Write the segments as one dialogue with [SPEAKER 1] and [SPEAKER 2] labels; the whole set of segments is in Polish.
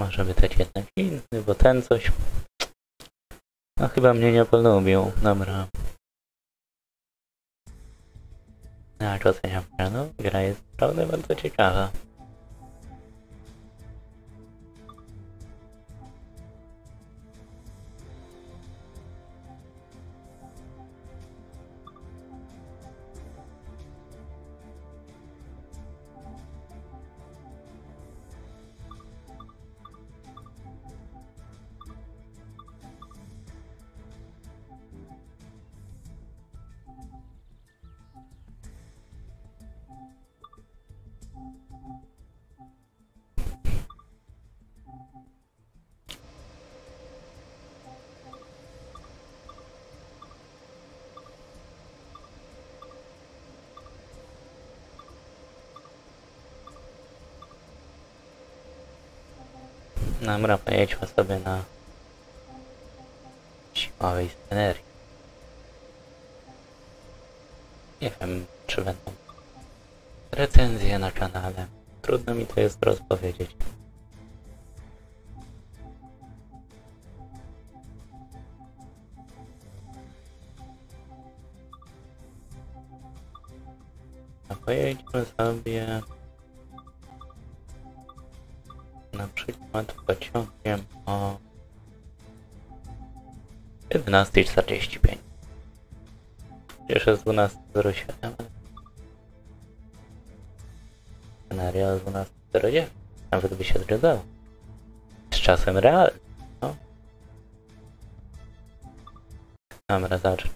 [SPEAKER 1] Może by dać jednak inny, bo ten coś... No chyba mnie nie polubił. Dobra. Jak oceniam grę? No, gra jest naprawdę bardzo ciekawa. Dobra, pojedźmy sobie na siłowej scenerii. Nie wiem, czy będą recenzje na kanale. Trudno mi to jest rozpowiedzieć. A pojedźmy sobie na przykład 11.45. Jeszcze z 12.07. Scenario o 12.09. Nawet by się zgadzało. Z czasem realnym. No. Dobra, zacznę.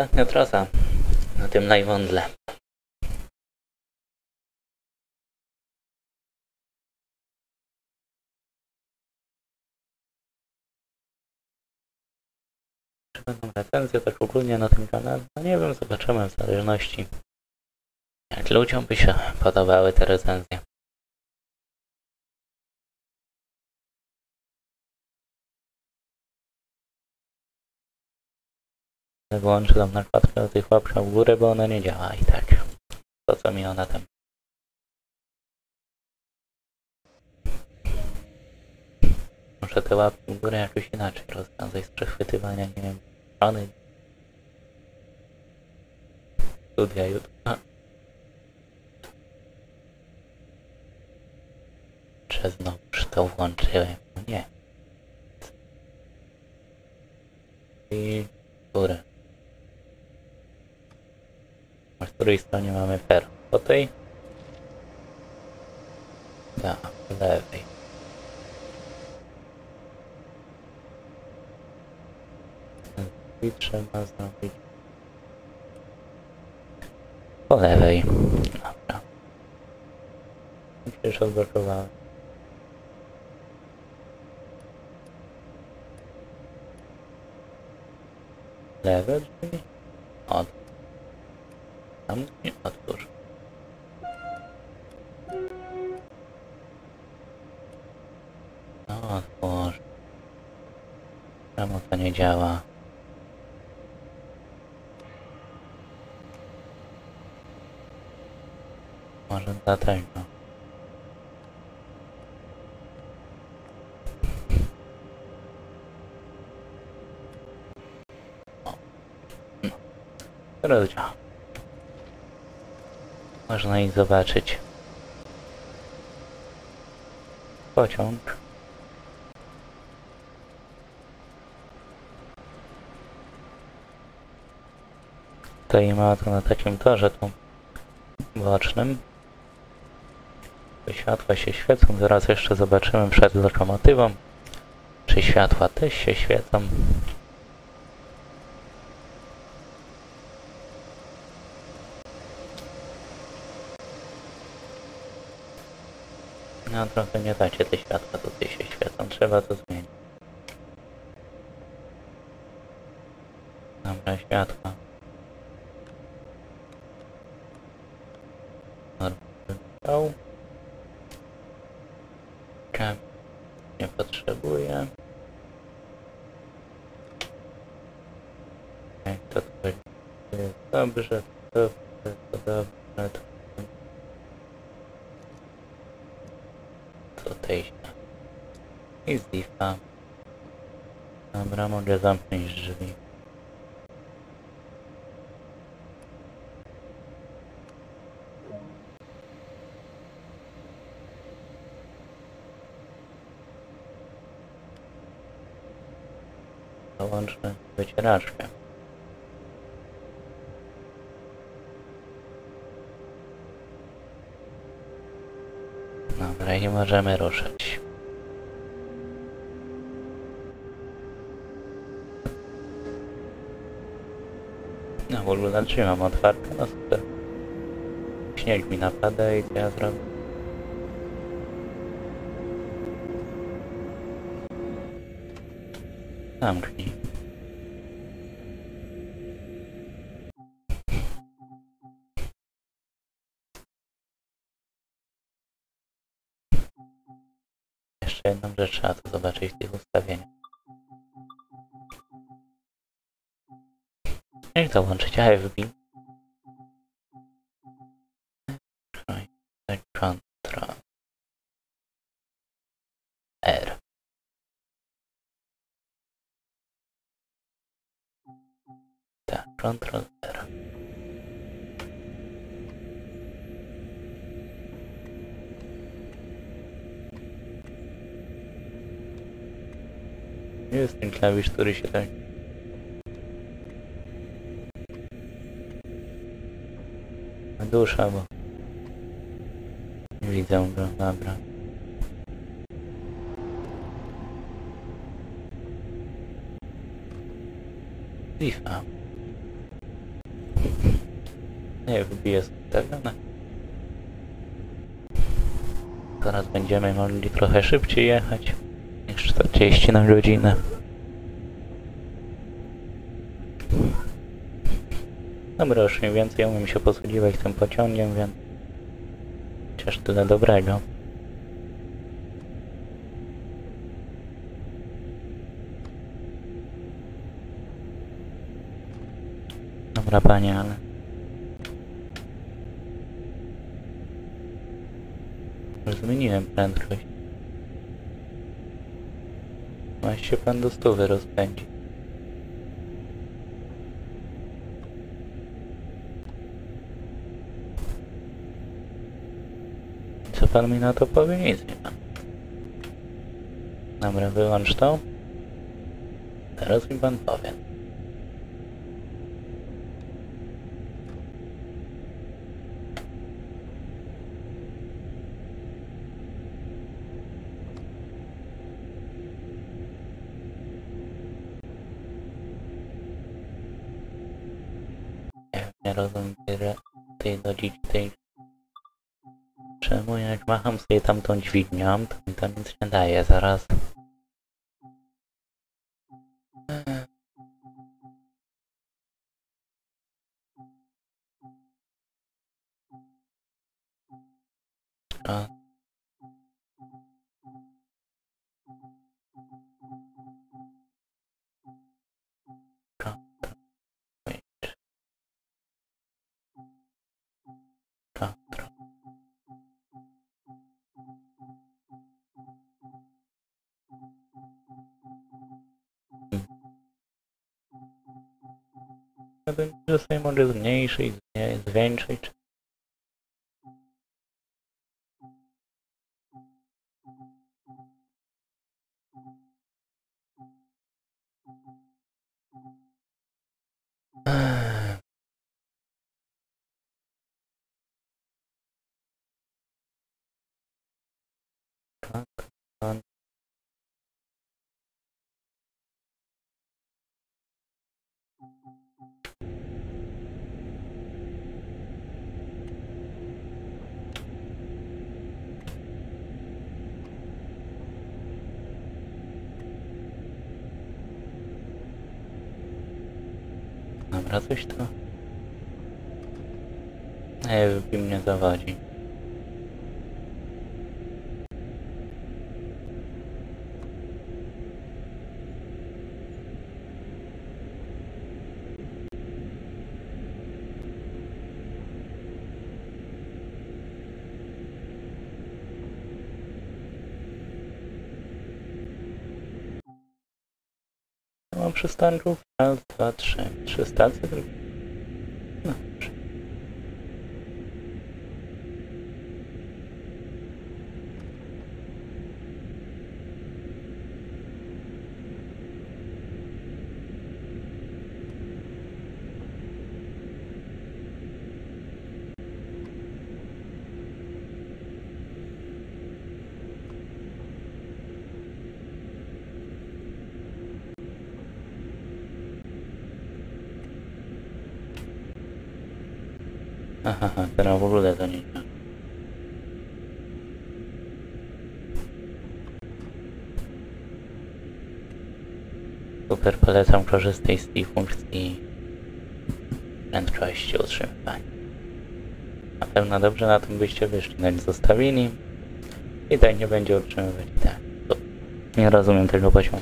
[SPEAKER 1] Ostatnia trasa na tym najwądle. Czy będą recenzje tak ogólnie na tym kanale? No nie wiem, zobaczymy w zależności jak ludziom by się podobały te recenzje. Włączę tam nakładkę do tych łapka w górę, bo ona nie działa i tak. To co mi ona tam. Muszę te łapki w górę jakoś inaczej rozwiązać z przechwytywania, nie wiem, YouTube. Czy znowuż to włączyłem? Nie. I górę. Na której stronie mamy per? Po tej? Tak, lewej. I trzeba zrobić po lewej. Dobra. Przecież odblokowałem. Lewe drzwi? Od. Tam nie otwórz. No otwórz. Czemu to nie działa? Może dlatego. O. No. Teraz działa. Można ich zobaczyć. Pociąg. Tutaj ma to na takim torze tu bocznym. Te światła się świecą, zaraz jeszcze zobaczymy przed lokomotywą, czy światła też się świecą. No trochę nie dacie te światła tutaj się świecą, trzeba to zmienić. Dobra, światła. Normalny Kam nie potrzebuję. Okej, to tutaj jest dobrze, dobrze, dobrze, to tutaj źle. I zifa. Dobra, mogę zamknąć drzwi. Dołączmy wycieraczkę. Dobra, i możemy ruszyć. No w ogóle drzwi mam otwarte, no super. Śnieg mi napada i co ja zrobię? Zamknij. Rzecz trzeba tu zobaczyć w tych ustawieniach. Jak dołączyć AFB? Control R. Tak, Ctrl R. Jest ten klawisz, który się tak... Dusza, bo... Nie widzę go, dobra. Lifa. Nie, wbije ustawione. Zaraz będziemy mogli trochę szybciej jechać niż 40 na godzinę. Dobra, już mniej więcej umiem się posługiwać tym pociągiem, więc chociaż tyle dobrego. Dobra, panie, ale... Zmieniłem prędkość. Masz się pan do stówy rozpędzi. Co pan mi na to powie? Nic nie ma. Dobra, wyłącz to. Teraz mi pan powie. Czemu jak macham sobie tamtą dźwignią, to mi to nic nie daje zaraz. A. że sobie może zmniejszyć, zwiększyć. Tak, tak. Dobra, coś to... Nie, wypi mnie zawadzi. przystanków. Raz, dwa, trzy. Trzy stacje tylko. No, dobrze. Aha, aha, teraz w ogóle to nie. Super polecam korzystać z tej funkcji prędkości utrzymywania. Na pewno dobrze na tym byście wyszli, nawet zostawili i tak nie będzie utrzymywać. Tak, nie rozumiem tego poziomu.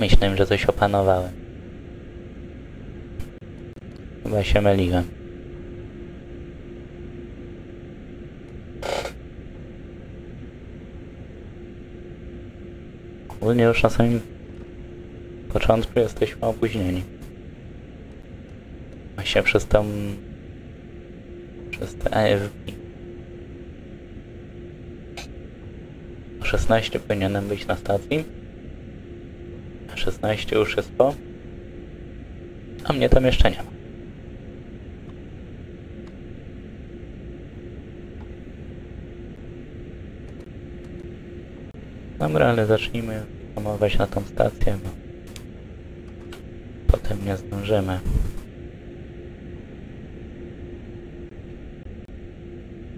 [SPEAKER 1] Myślałem, że coś opanowałem. Chyba się myliłem. Ogólnie już na samym początku jesteśmy opóźnieni. Właśnie przez tą... przez te AFB. O 16 powinienem być na stacji. A 16 już jest po. A mnie tam jeszcze nie ma. Dobra, ale zacznijmy hamować na tą stację, bo potem nie zdążymy.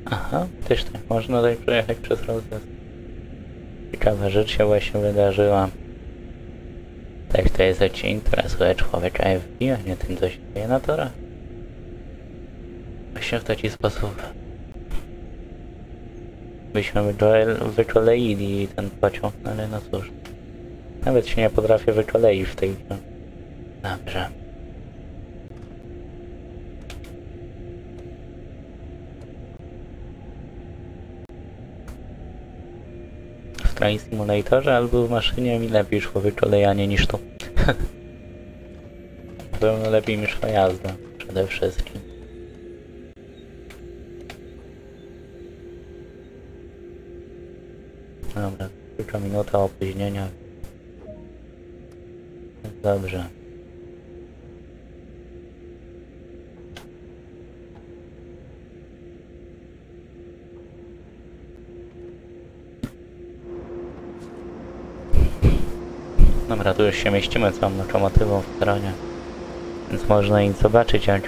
[SPEAKER 1] Aha, też tak można tutaj przejechać przez rozjazd. Ciekawa rzecz się właśnie wydarzyła. Tak to jest, że ci interesuje człowiek AFB, a nie tym, co się dzieje na torach. Właśnie w taki sposób byśmy wykoleili ten pociąg, no ale no cóż. Nawet się nie potrafię wykoleić w tej grze. Dobrze. W Train Simulatorze albo w maszynie mi lepiej szło wykolejanie niż tu. Na pewno lepiej mi szła jazda, przede wszystkim. Dobra, tylko minuta opóźnienia. Dobrze. Dobra, tu już się mieścimy całą lokomotywą w stronie. Więc można i zobaczyć jak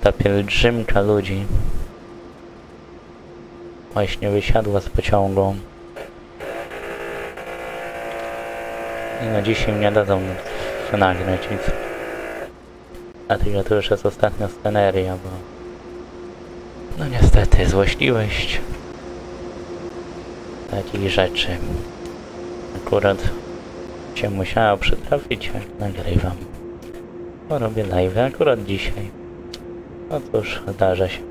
[SPEAKER 1] ta pielgrzymka ludzi właśnie wysiadła z pociągu. I na dzisiaj mnie dadzą nagrać nic. Dlatego to już jest ostatnia sceneria, bo... No niestety, złośliwość takich rzeczy akurat się musiała przytrafić, jak nagrywam. Bo robię live akurat dzisiaj. No cóż, zdarza się.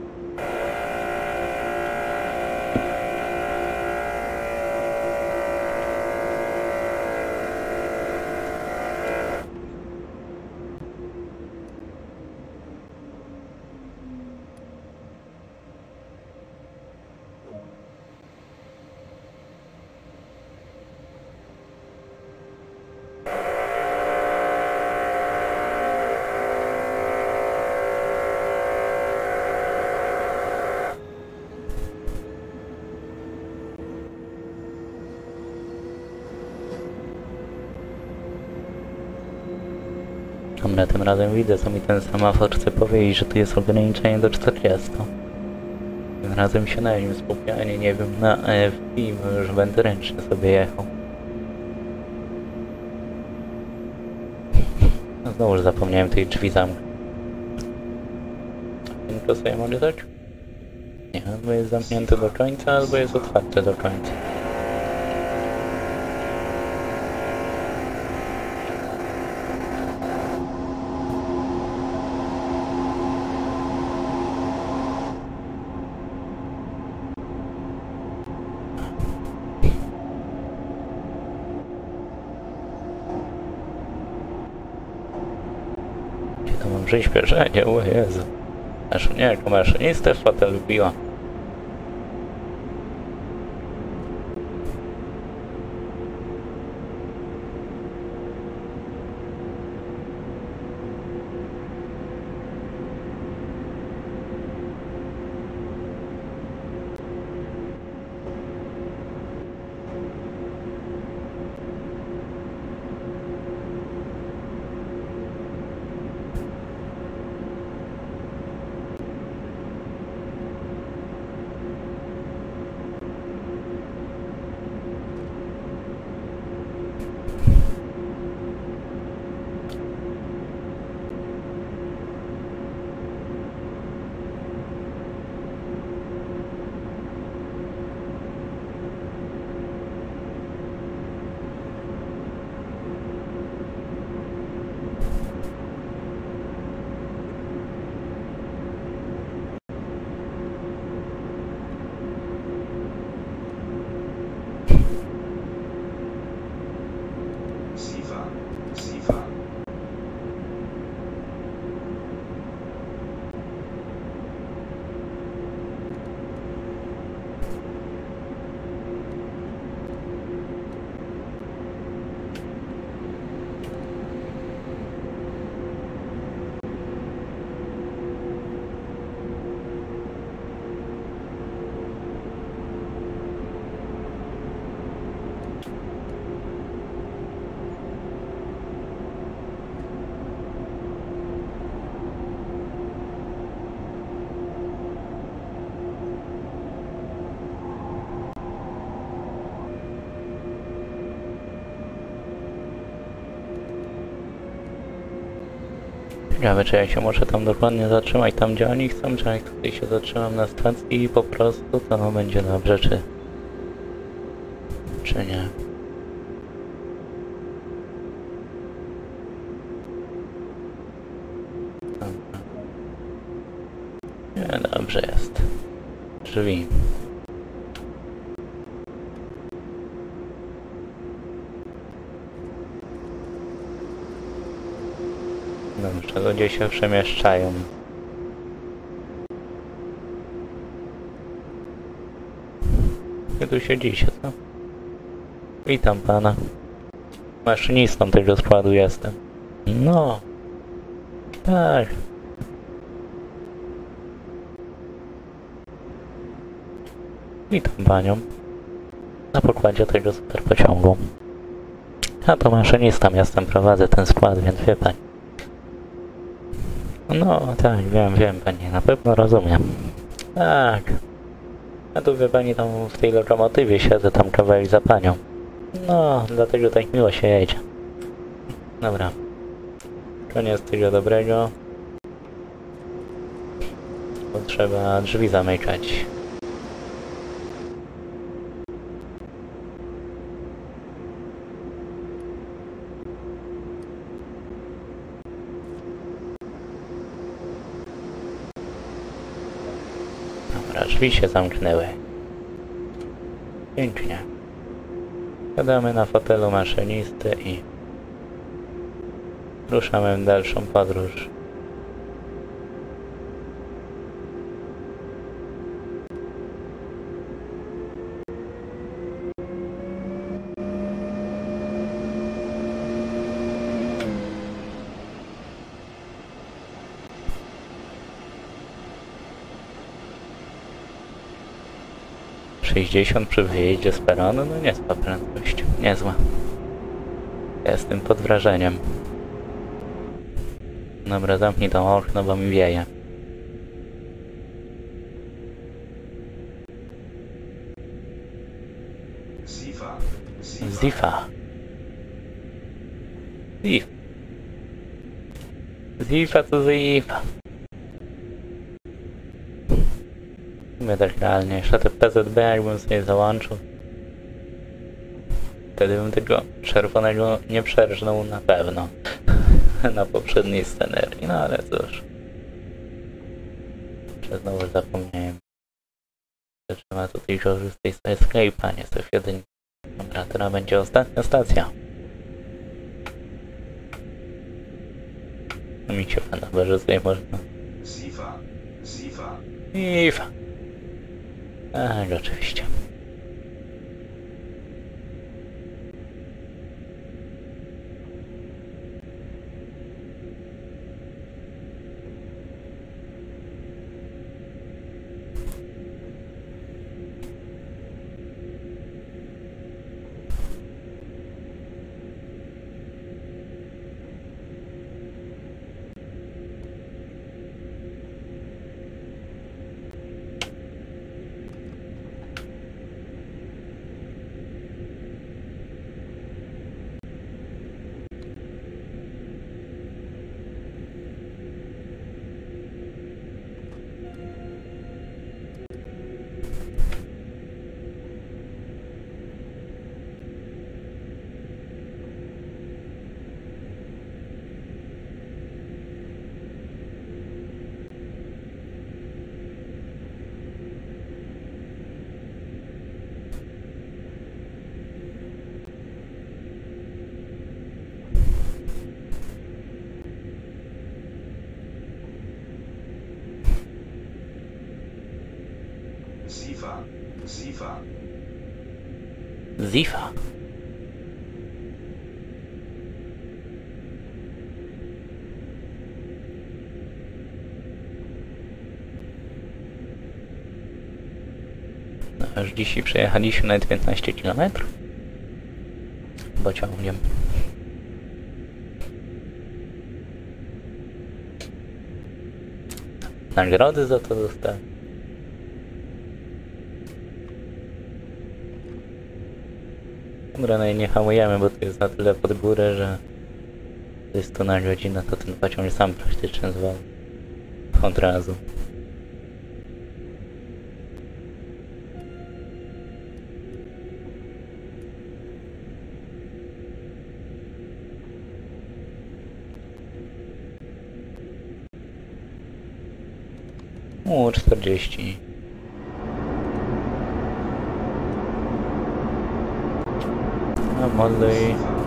[SPEAKER 1] Dobra, tym razem widzę, co mi ten semafor chce powiedzieć, że tu jest ograniczenie do 40. Tym razem się na nim skupianie, nie wiem, na AFP, bo już będę ręcznie sobie jechał. No znowu zapomniałem tej drzwi zamknąć. Tylko sobie mogę dać? Nie, albo jest zamknięty do końca, albo jest otwarte do końca. Przyspieszenie, o Jezu. Aż mnie jako maszynistę fotel lubiła. Ciekawe, czy ja się muszę tam dokładnie zatrzymać, tam gdzie oni chcą, czy jak tutaj się zatrzymam na stacji i po prostu to będzie dobrze, czy... czy nie. Dobra. Nie, dobrze jest. Drzwi. Ludzie się przemieszczają. Wy tu siedzicie, co? Witam pana. Maszynistą tego składu jestem. No. Tak. Witam panią. Na pokładzie tego super pociągu. Ja to maszynistą jestem, prowadzę ten skład, więc wie pani. No, tak, wiem, wiem pani, na pewno rozumiem. Tak. A tu wie pani, tam w tej lokomotywie siedzę tam kawałek za panią. No, dlatego tak miło się jedzie. Dobra. Koniec tego dobrego. Bo trzeba drzwi zamykać. Dobra, drzwi się zamknęły. Pięknie. Siadamy na fotelu maszynisty i ruszamy w dalszą podróż. Sześćdziesiąt przy wyjeździe z peronu, no niezła prędkość, niezła. Jestem pod wrażeniem. Dobra, zamknij to okno, bo mi wieje.
[SPEAKER 2] Sifa.
[SPEAKER 1] Zifa. Zif. Zifa to Zifa. My tak realnie, jeszcze te PZB jakbym sobie załączył. Wtedy bym tego czerwonego nie przerżnął na pewno. na poprzedniej scenerii, no ale cóż. Jeszcze znowu zapomniałem. Trzeba tutaj korzystać z Escape'a, nie z F1. Dobra, teraz będzie ostatnia stacja. To mi się podoba, że tutaj można...
[SPEAKER 2] Sifa, Sifa,
[SPEAKER 1] Iwa. Tak, oczywiście.
[SPEAKER 2] Sifa, Sifa,
[SPEAKER 1] Zifa. No, już dzisiaj przejechaliśmy nawet 15 km. Pociągiem. Nagrody za to dostałem. Dobra, no i nie hamujemy, bo to jest na tyle pod górę, że to jest to na godzinę, to ten pociąg sam praktycznie zwal od razu. O, 40. A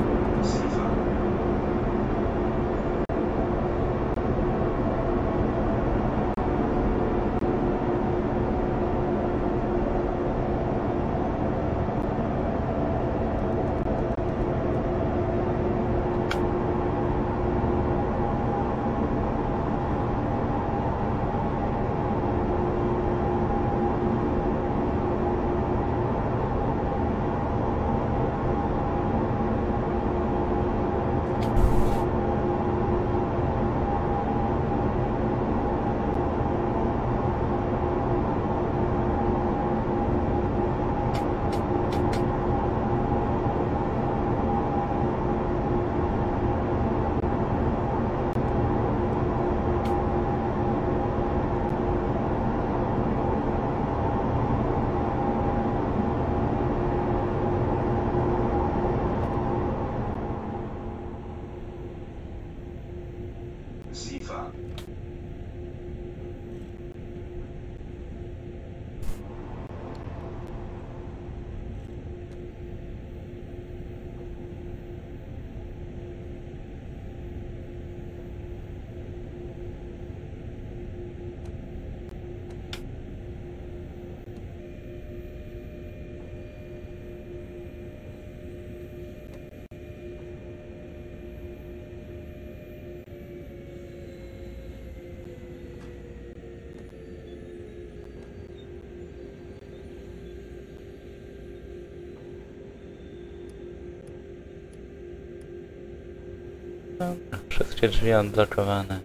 [SPEAKER 1] Dobra, wszystkie drzwi odblokowane.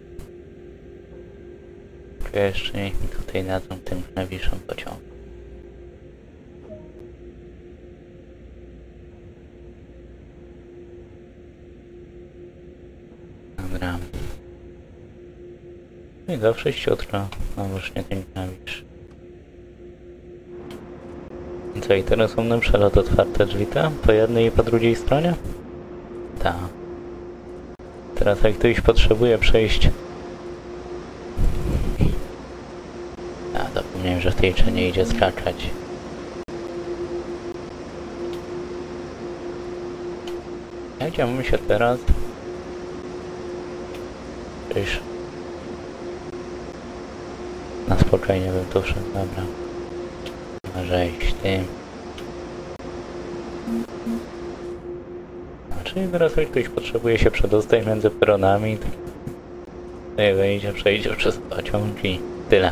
[SPEAKER 1] Tylko jeszcze niech mi tutaj dadzą tym klawiszem pociąg. Dobra. No I zawsze ściutro. No już nie ten klawisz. Co i teraz są na przelot otwarte drzwi tam? Po jednej i po drugiej stronie? Tak. Teraz jak ktoś potrzebuje przejść... A, zapomniałem, że w tej nie idzie skakać. Bym się teraz... Przecież na spokojnie bym tu wszedł, dobra. Może iść tym. Czyli teraz jak ktoś potrzebuje się przedostać między peronami, to nie wejdzie, przejdzie przez pociąg i tyle.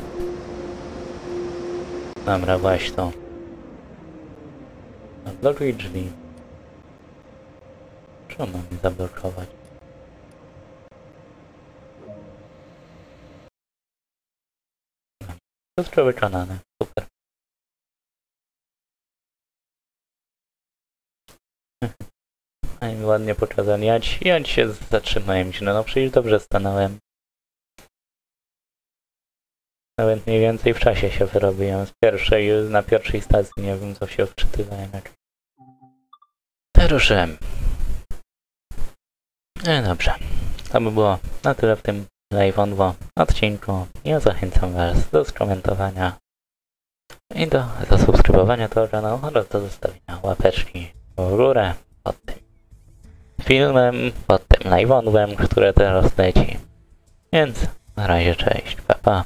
[SPEAKER 1] Dobra, właśnie to. Zablokuj drzwi. Czemu mam zablokować? Wszystko wykonane. Super. Ładnie pokazali. Ja ja się zatrzymałem. No, no przecież dobrze stanąłem. Nawet mniej więcej w czasie się wyrobiłem. Z pierwszej, na pierwszej stacji nie wiem co się wczytywałem. Jak... Ruszyłem. No dobrze. To by było na tyle w tym live on 2 odcinku. Ja zachęcam Was do skomentowania i do zasubskrybowania tego kanału oraz do zostawienia łapeczki w górę pod tym filmem, pod tym live które teraz leci. Więc na razie cześć, pa pa.